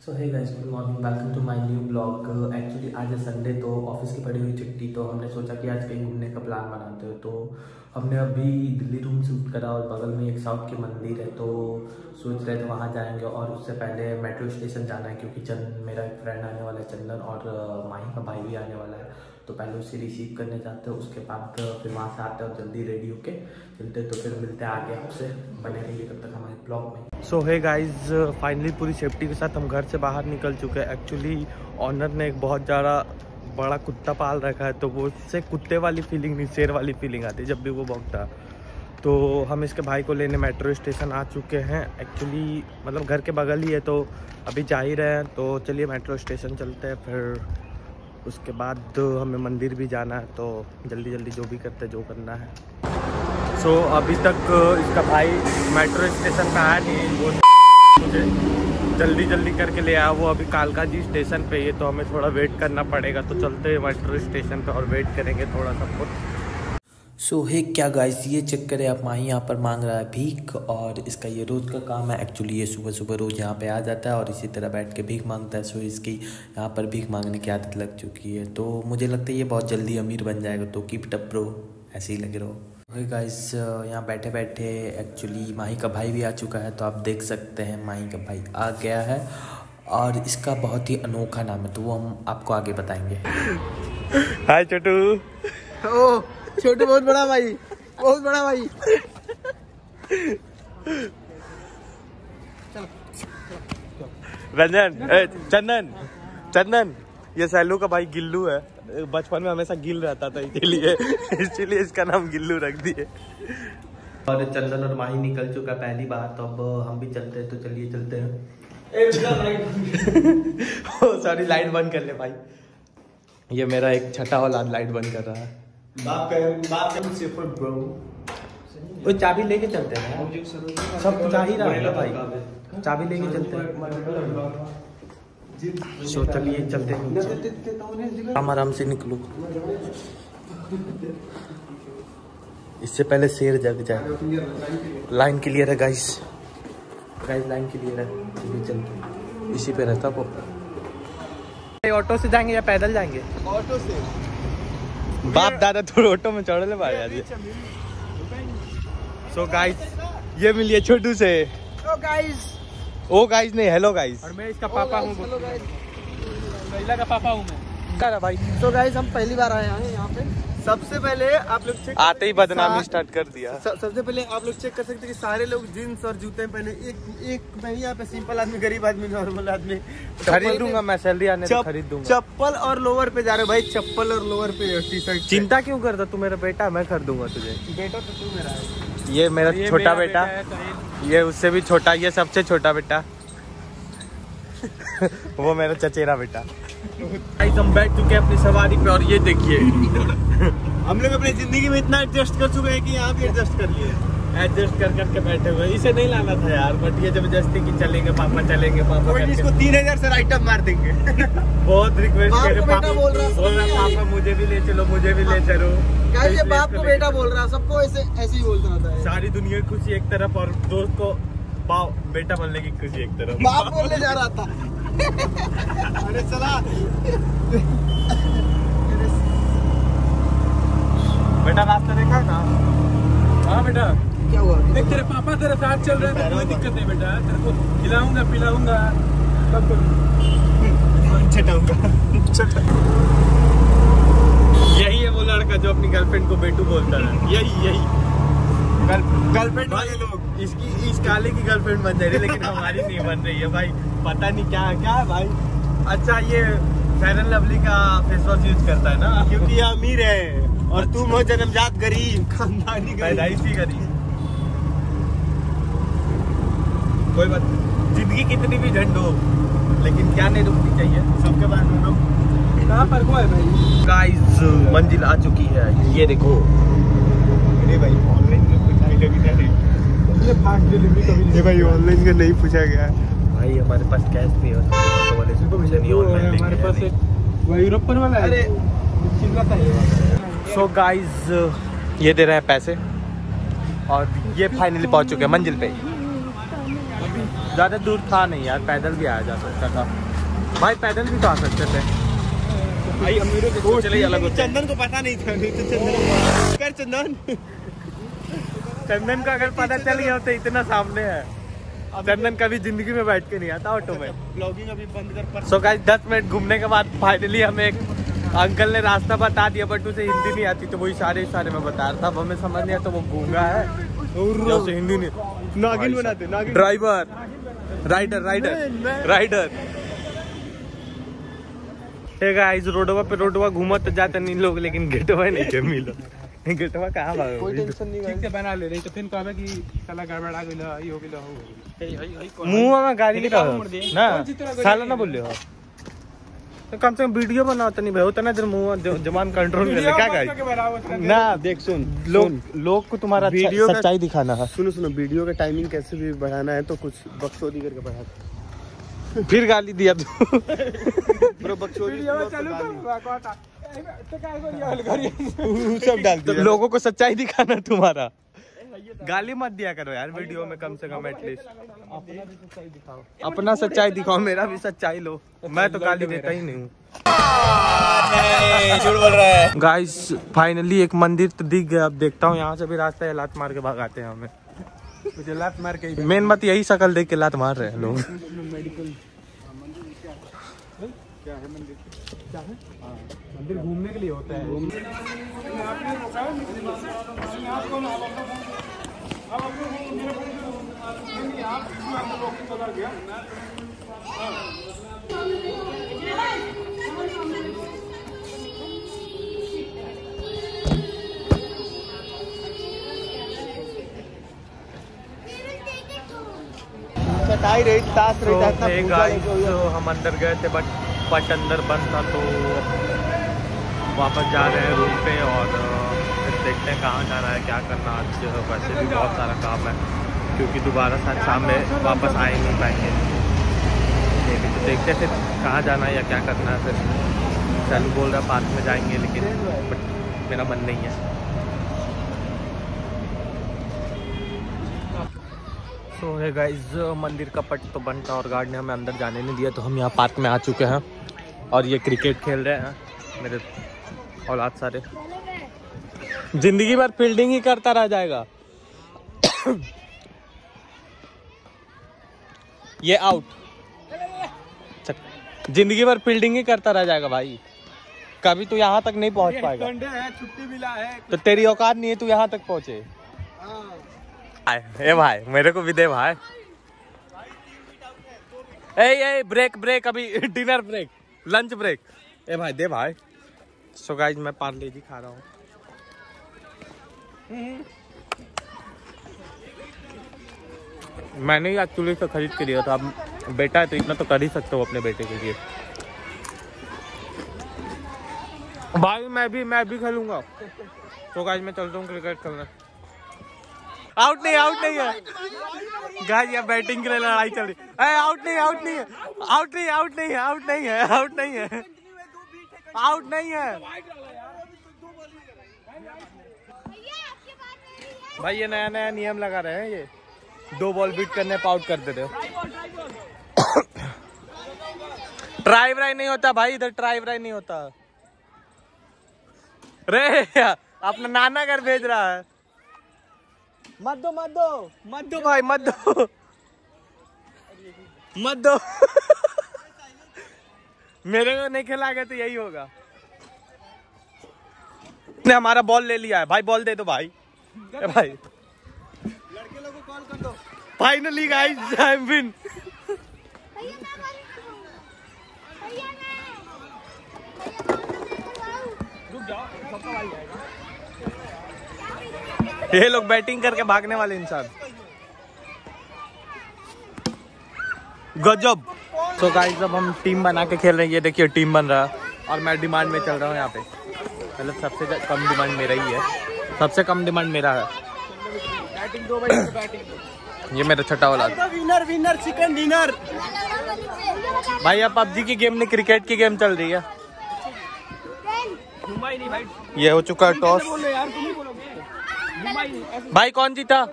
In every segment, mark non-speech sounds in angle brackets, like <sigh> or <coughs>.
सो है guys good morning welcome to my new blog actually आज है संडे तो ऑफ़िस की पड़ी हुई छुट्टी तो हमने सोचा कि आज कहीं घूमने का प्लान बनाते हो। तो हमने अभी दिल्ली रूम शूट करा और बगल में एक साउथ के मंदिर है तो सोच रहे थे वहाँ जाएँगे और उससे पहले मेट्रो स्टेशन जाना है, क्योंकि चंद, मेरा एक फ्रेंड आने वाला है, चंदन और माही का भाई भी आने वाला है। तो पहले उसे रिसीव करने जाते हैं, उसके बाद फिर वहाँ से आते हैं जल्दी रेडी होके चलते तो फिर मिलते हैं आगे आपसे बने रहिए तब तक हमारे ब्लॉग में। सो है गाइज़ फाइनली पूरी सेफ्टी के साथ हम घर से बाहर निकल चुके हैं। एक्चुअली ऑनर ने एक बहुत ज़्यादा बड़ा कुत्ता पाल रखा है तो वो उससे कुत्ते वाली फीलिंग नहीं, शेर वाली फीलिंग आती जब भी वो भौंकता तो हम इसके भाई को लेने मेट्रो स्टेशन आ चुके हैं। एक्चुअली मतलब घर के बगल ही है तो अभी जा ही रहे हैं तो चलिए मेट्रो स्टेशन चलते हैं, फिर उसके बाद हमें मंदिर भी जाना है तो जल्दी जल्दी जो भी करते जो करना है। सो so, अभी तक इसका भाई मेट्रो स्टेशन पर आया नहीं वो मुझे जल्दी जल्दी करके ले आया। वो अभी कालका जी स्टेशन पे ही है तो हमें थोड़ा वेट करना पड़ेगा। तो चलते मेट्रो स्टेशन पे और वेट करेंगे थोड़ा सा। सो so, है क्या गाइस ये चेक करें आप माही यहाँ पर मांग रहा है भीख और इसका ये रोज़ का काम है। एक्चुअली ये सुबह सुबह रोज़ यहाँ पे आ जाता है और इसी तरह बैठ के भीख माँगता है। सो so, इसकी यहाँ पर भीख मांगने की आदत लग चुकी है। तो मुझे लगता है ये बहुत जल्दी अमीर बन जाएगा। तो कीप टप ब्रो ऐसे ही लगे रहो ओके गाइस यहाँ बैठे बैठे एक्चुअली माही का भाई भी आ चुका है। तो आप देख सकते हैं माही का भाई आ गया है और इसका बहुत ही अनोखा नाम है। तो वो हम आपको आगे बताएँगे। हाय छोटू ओ छोटू बहुत बड़ा भाई बहुत बड़ा भाई। रंजन चंदन चंदन ये सैलू का भाई गिल्लू है। बचपन में हमेशा गिल रहता था इसीलिए इसीलिए इसका नाम गिल्लू रख दिए। और चंदन और माही निकल चुका पहली बार तो अब हम भी चलते हैं तो चलिए चलते हैं। सॉरी लाइट <laughs> बंद कर ले भाई। ये मेरा एक छठा वाला लाइट बंद कर रहा है। बाप का बाप का सेफर ब्रो वो चाबी लेके चलते हैं। सब जा ही रहा है भाई? चाबी लेके चलते हैं। सो चलिए चलते हैं। नीचे। आराम आराम से निकलो। इससे पहले शेर जग जाए। लाइन क्लियर है गाइस गाइस लाइन क्लियर है। चलिए चलते इसी पे रहता वो। ऑटो से जाएँगे या पैदल जाएँगे? ऑटो से। बाप दादा थोड़े ऑटो में चढ़ ले भाई सो गाइस ये मिलिए छोटू से। ओ गाइस ओ गाइस नहीं हेलो गाइस और मैं इसका पापा हूँ हेलो गाइस महिला का पापा हूँ मैं। क्या भाई। तो गाइस हम पहली बार आए हैं यहाँ पे। सबसे पहले आप लोग चेक आते ही बदनामी स्टार्ट कर दिया। सबसे पहले आप लोग चेक कर सकते हैं कि सारे लोग जींस और जूते पहने एक एक मैं यहाँ पे सिंपल आदमी गरीब आदमी नॉर्मल आदमी। <laughs> खरीदूँगा मैं सैलरी आने चप- खरीद दूँगा चप्पल और लोअर पे जा रहे भाई चप्पल और लोअर पे टी शर्ट चिंता क्यों करता तू मेरा बेटा? मैं कर दूँगा तुझे। बेटा तो तू मेरा है। ये मेरा छोटा बेटा। ये उससे भी छोटा ये सबसे छोटा बेटा। <laughs> वो मेरा चचेरा बेटा। गाइस हम बैठ चुके हैं अपनी सवारी पे और ये देखिए। हम लोग अपनी ज़िंदगी में इतना एडजस्ट कर चुके हैं कि यहाँ भी एडजस्ट कर लिए। एडजस्ट कर करके बैठे हुए इसे नहीं लाना था यार बट ये ज़बरदस्ती की चलेंगे पापा चलेंगे पापा। इसको तीन हज़ार से राइटअप मार देंगे। बहुत रिक्वेस्ट करे रहा है, बोल रहा है, पापा मुझे भी ले चलो मुझे भी ले चलो। ये बाप को बेटा बोल रहा है सबको ऐसे ऐसे ही बोलता रहता है। सारी दुनिया की खुशी एक तरफ़ और दोस्त को बाप बेटा बनने की खुशी एक तरफ़। बाप बोलने जा रहा था। अरे चला। बेटा रास्ता देखा है ना? हाँ बेटा। क्या हुआ? देख तेरे पापा तेरे साथ चल रहे हैं तो कोई दिक्कत नहीं बेटा। तेरे को खिलाऊँगा पिलाऊँगा। सब कुछ। चटाऊँगा। यही है वो लड़का जो अपनी गर्लफ्रेंड को बेटू बोलता है। यही यही। गर्लफ्रेंड वाले लोग। इसकी इस काले की गर्लफ्रेंड बन जा रही है लेकिन हमारी नहीं बन रही है भाई। पता नहीं क्या क्या है भाई? अच्छा ये फेयर एंड लवली का फेस वॉश यूज़ करता है ना? क्योंकि ये अमीर है और तुम हो जन्मजात गरीब। खानदानी गरीब। पैदाइशी करी कोई बात ज़िंदगी कितनी भी झंड हो लेकिन क्या नहीं रुकनी चाहिए? सबके पास कहाँ पर को है भाई? गाइस मंजिल आ चुकी है। ये देखो। अरे भाई ऑनलाइन में कुछ ये भाई ऑनलाइन का नहीं पूछा गया। है भाई हमारे पास कैश नहीं है वाले से नहीं ऑनलाइन हमारे पास एक वो यूरोपन वाला है। अरे। चिल सो गाइस ये दे रहे हैं पैसे और ये फाइनली पहुँच चुके हैं मंजिल पे। ज़्यादा दूर था नहीं यार पैदल भी आया जा सकता था। भाई पैदल भी तो आ सकते थे। भाई अमीरों के ही अलग होते चंदन को पता नहीं था नहीं तो चंदन कर चंदन। चंदन का अगर पता चल गया तो इतना सामने है। चंदन कभी ज़िंदगी में बैठ के नहीं आता ऑटो में। ब्लॉगिंग अभी बंद कर सो गाइस दस मिनट घूमने के बाद फाइनली हमें एक अंकल ने रास्ता बता दिया बट उसे हिंदी नहीं आती तो वो इशारे इशारे में बता रहा था। अब हमें समझ नहीं आता तो वो गूँगा है। उसे हिंदी नहीं नागिन बनाते नागिन driver rider rider rider guys रोडवा पे रोडवा घूमत तो जाते नहीं लोग लेकिन गेटवा नहीं मिलो। गेटवा कहाँ कोई टेंशन नहीं ठीक से बना ले रही तो फिर कहबे कि साला गड़बड़ा गेल ई हो गेल हो मुँह में। ना साला ना बोलियो। तो कम से कम वीडियो बनाओ तो नहीं भाई उतना देर मुँह जबान कंट्रोल कर? ले क्या ना देख सुन लोग लोग को तुम्हारा अच्छा- वीडियो सच्चाई दिखाना है। सुनो सुनो वीडियो का टाइमिंग कैसे भी बढ़ाना है तो कुछ बकचोदी करके बढ़ा फिर गाली दिया तू। <laughs> ब्रो बकचोदी वीडियो तो चालू गाली। कर तो सब डाल दिया लोगों को सच्चाई दिखाना तुम्हारा। गाली मत दिया करो यार वीडियो में कम से कम एटलीस्ट अपना सच्चाई दिखाओ मेरा भी सच्चाई लो। मैं तो गाली देता ही नहीं हूँ। गाइस फाइनली एक मंदिर तो दिख गया। अब देखता हूँ यहाँ से भी रास्ता है लात मार के भगाते हैं हमें। मुझे लात मार के मेन बात यही शकल देख के लात मार रहे हैं लोग। मंदिर? घूमने के लिए होता है। चटाई रही ताश तो रही था hey इतना guys, भूखा लेके तो हम अंदर गए थे बट बट अंदर बंद था तो वापस जा रहे हैं रूम पे और फिर देखते हैं कहाँ जाना है, क्या करना आज वैसे भी बहुत सारा काम है, क्योंकि दोबारा शायद शाम में वापस आ ही नहीं पाएँगे। लेकिन तो देखते फिर कहाँ जाना है या क्या करना है। फिर चालू बोल रहा पार्क में जाएँगे, लेकिन बट मेरा मन नहीं है। सो है गाइज़ मंदिर का पट तो बंद था और गार्ड ने हमें अंदर जाने नहीं दिया तो हम यहाँ पार्क में आ चुके हैं। और ये क्रिकेट खेल रहे हैं मेरे औलाद सारे। ज़िंदगी भर फील्डिंग ही करता रह जाएगा। <coughs> ये आउट ज़िंदगी भर फील्डिंग ही करता रह जाएगा भाई। कभी तू यहाँ तक नहीं पहुँच पाएगा। है छुट्टी मिला है। तो तेरी औकात नहीं है तू यहाँ तक पहुँचे। आए, ए भाई मेरे को भी दे भाई। ए ए ब्रेक ब्रेक अभी <laughs> डिनर ब्रेक लंच ब्रेक ए भाई, दे भाई। सो गाइज़ मैं पार्ले जी खा रहा हूँ। मैंने ही एक्चुअली से खरीद के लिया था। अब बेटा है तो इतना तो कर ही सकते हो अपने बेटे के लिए। भाई, मैं भी मैं भी खेलूँगा। तो गाइज़ मैं चलता हूँ क्रिकेट खेलने। आउट नहीं आउट नहीं है। गाइस ये बैटिंग के लिए लड़ाई चल रही है। आउट नहीं आउट नहीं है। आउट नहीं आउट नहीं है आउट नहीं है आउट नहीं है। आउट नहीं है। भाई, ये नया नया नियम लगा रहे हैं ये। दो बॉल बीट करने पर आउट कर देते हो। ट्राई व्राई नहीं होता भाई, इधर ट्राई व्राई नहीं होता। रे, अपना नाना घर भेज रहा है। मत दो मत दो मत दो भाई मत दो मत दो मेरे को नहीं खिला गया तो यही होगा ने हमारा बॉल ले लिया है भाई बॉल दे दो भाई ए भाई लड़के लोगों कॉल कर दो finally guys I am win ये लोग बैटिंग करके भागने वाले इंसान। गजब। तो गाइस जब हम टीम बना के खेल रहे हैं। ये देखिए टीम बन रहा। है और मैं डिमांड में चल रहा हूँ यहाँ पे। मतलब सबसे कम डिमांड मेरा ही है। सबसे कम डिमांड मेरा है। बैटिंग दो ये मेरा छठा वाला। विनर विनर चिकन डिनर भाई अब पबजी की गेम नहीं क्रिकेट की गेम चल रही है। ये हो चुका है टॉस भाई कौन जीता?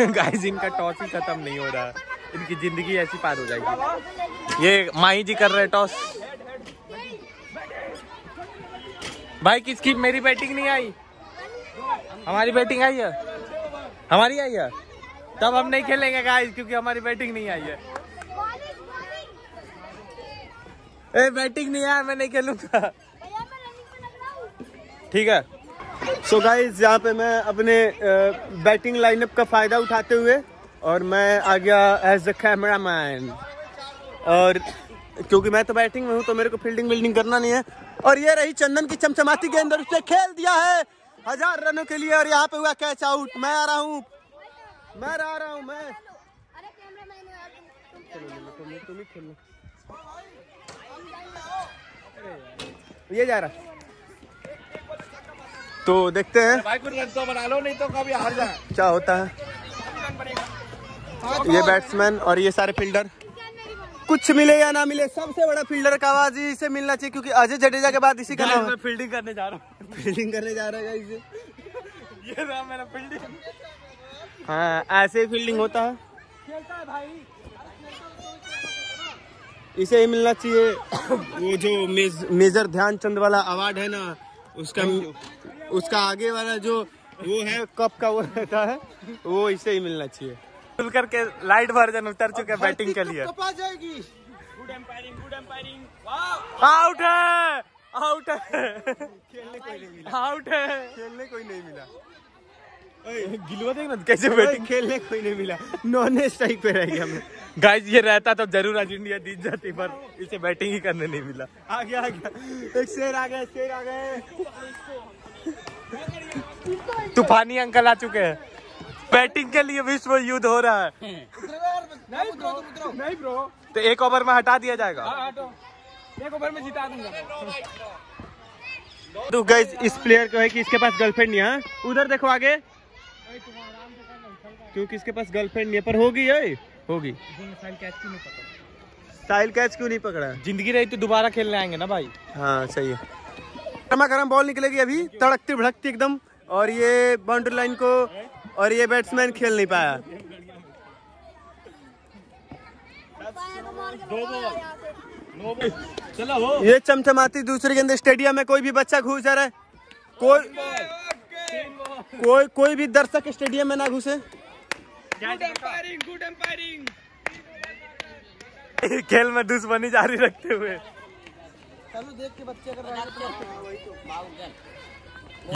गाइस इनका टॉस ही खत्म नहीं हो रहा। इनकी ज़िंदगी ऐसी पार हो जाएगी। ये माही जी कर रहे टॉस भाई किसकी? मेरी बैटिंग नहीं आई। हमारी बैटिंग आई है। हमारी आई है। तब हम नहीं खेलेंगे गाइस क्योंकि हमारी बैटिंग नहीं आई है। ए बैटिंग नहीं आया मैं नहीं खेलूँगा। ठीक है। सो गाइस यहाँ पे मैं अपने बैटिंग लाइनअप का फ़ायदा उठाते हुए और मैं आ गया एज द कैमरा मैन और क्योंकि मैं तो बैटिंग में हूँ तो मेरे को फील्डिंग विल्डिंग करना नहीं है। और ये रही चंदन की चमचमाती गेंद और उसने खेल दिया है हज़ार रनों के लिए और यहाँ पे हुआ कैच आउट मैं आ रहा हूँ। मैं आ रहा हूँ मैं। तुम क्या तुम ही? खेलो ये जा रहा। तो देखते हैं। भाई कुछ रन तो बना लो नहीं तो कभी हार जाए। क्या होता है? ये बैट्समैन और ये सारे फील्डर कुछ मिले या ना मिले सबसे बड़ा फील्डर का आवाज़ ही इसे मिलना चाहिए क्योंकि अजय जडेजा के बाद इसी का नाम मैं फील्डिंग करने जा रहा हूँ। फील्डिंग करने जा रहा है इसे ये। रहा मेरा फील्डिंग हाँ ऐसे ही फील्डिंग होता है। इसे ही मिलना चाहिए। वो जो मेज, मेजर ध्यानचंद वाला अवार्ड है ना उसका उसका आगे वाला जो वो है कप का वो रहता है वो इसे ही मिलना चाहिए। खुल करके लाइट वर्जन उतर चुके बैटिंग के लिए। आउट है! आउट है! खेलने कोई नहीं मिला। आउट है! खेलने कोई नहीं मिला। गिलवा देखना कैसे बैटिंग खेलने कोई नहीं मिला। नॉन स्ट्राइक पे रह गया गाइस ये रहता तो ज़रूर आज इंडिया जीत जाती पर इसे बैटिंग ही करने नहीं मिला। आ गया आ गया। एक शेर आ गया शेर आ गए तूफानी अंकल आ चुके हैं। बैटिंग के लिए विश्व युद्ध हो रहा है। नहीं ब्रो नहीं ब्रो। तो एक ओवर में हटा दिया जाएगा। हाँ एक ओवर में जिता दूँगा। तो गाइस इस प्लेयर को है कि इसके पास गर्लफ्रेंड नहीं है हाँ? उधर देखो आगे। क्योंकि इसके पास गर्लफ्रेंड नहीं है पर होगी है होगी। साहिल कैच क्यों नहीं पकड़ा? ज़िंदगी रही तो दोबारा खेलने आएँगे ना भाई? हाँ सही है। गर्मा गर्म बॉल निकलेगी अभी तड़कती भड़कती एकदम और ये बाउंड्री लाइन को और ये बैट्समैन खेल नहीं पाया। चलो ये चमचमाती दूसरी गेंद स्टेडियम में कोई भी बच्चा घुस जा रहा है कोई कोई कोई भी दर्शक स्टेडियम में ना घुसे। खेल में दुश्मनी जारी रखते हुए।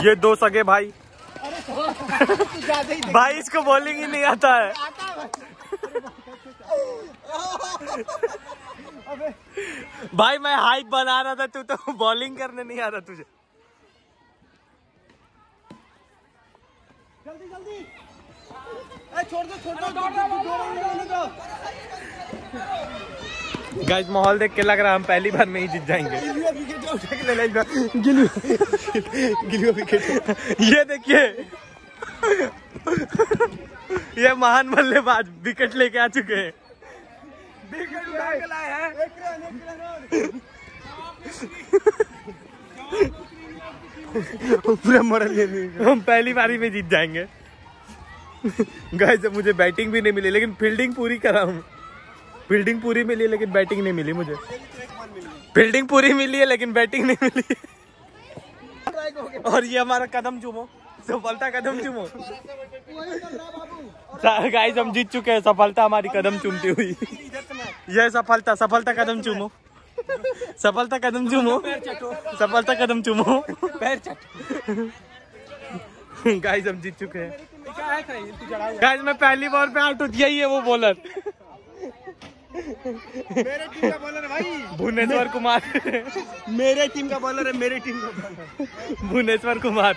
ये दो सगे भाई। भाई इसको बॉलिंग ही नहीं आता है। <laughs> भाई। मैं हाइप बना रहा था तू तो बॉलिंग करने नहीं आ रहा तुझे। गाइस माहौल देख के लग रहा है हम पहली बार में ही जीत जाएँगे। गिलियो <laughs> विकेट ये देखिए। ये महान बल्लेबाज विकेट लेके आ चुके हैं। विकेट उठा के लाए हैं। <laughs> पूरा मरल हम पहली बारी में जीत जाएँगे। गाइस मुझे बैटिंग भी नहीं मिली लेकिन फील्डिंग पूरी करा हूँ। फील्डिंग पूरी मिली लेकिन बैटिंग नहीं मिली मुझे। फील्डिंग पूरी मिली है लेकिन बैटिंग नहीं मिली। और ये हमारा कदम चुमो। सफलता कदम चुमो। गाइस हम जीत चुके हैं। सफलता हमारी कदम चूमती हुई। यह सफलता सफलता कदम चूमो। सफलता कदम चूमो। सफलता कदम चूमो। पैर चट। गाइस हम जीत चुके हैं। है गाइस मैं पहली बॉल पे आउट यही है वो बॉलर मेरे टीम का बॉलर है भाई। भुवनेश्वर कुमार। मेरे टीम का बॉलर है मेरे टीम का भुवनेश्वर कुमार।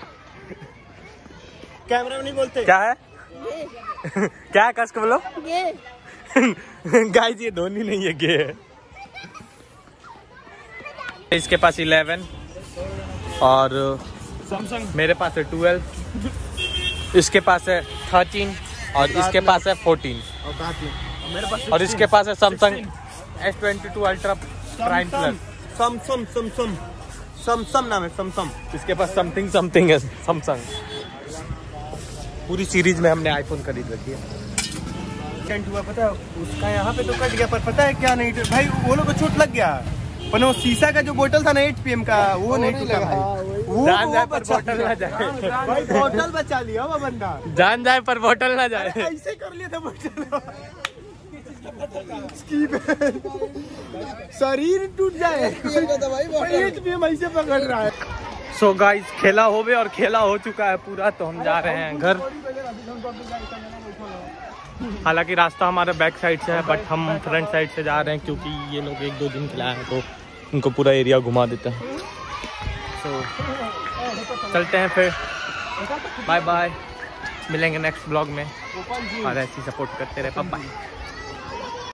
कैमरा में नहीं बोलते। क्या है? <laughs> क्या है कस के बोलो? गाइस <laughs> ये धोनी नहीं है गे है। इसके पास इलेवन और सैमसंग मेरे पास है ट्वेल्व इसके पास है थर्टीन और इसके पास है फोर्टीन। मेरे पास और इसके पास है Samsung S twenty two ultra prime plus समसम समसम समसम नाम है समसम इसके पास समथिंग समथिंग है सैमसंग पूरी सीरीज़ में हमने आईफोन खरीद रखी है। हुआ पता है उसका यहाँ पे तो कट गया पर पता है क्या नहीं भाई वो लोग को चोट लग गया। पर वो शीशा का जो बोतल था ना एट पी का वो नहीं टूटा भाई। वो जान जाए पर बोतल ना जाए। भाई बोतल बचा लिया वो बंदा। जान जाए पर बोतल ना जाए। ऐसे कर लिया था बोतल। शरीर टूट जाए। एट पी ऐसे पकड़ रहा है। सो गाइस खेला हो गया और खेला हो चुका है पूरा तो हम जा रहे हैं घर। हालाँकि रास्ता हमारा बैक साइड से है बट हम फ्रंट साइड से जा रहे हैं क्योंकि ये लोग एक दो दिन खिलाए हैं तो उनको पूरा एरिया घुमा देते हैं। तो चलते हैं फिर। बाय बाय मिलेंगे नेक्स्ट ब्लॉग में। और ऐसी सपोर्ट करते रहे। बाय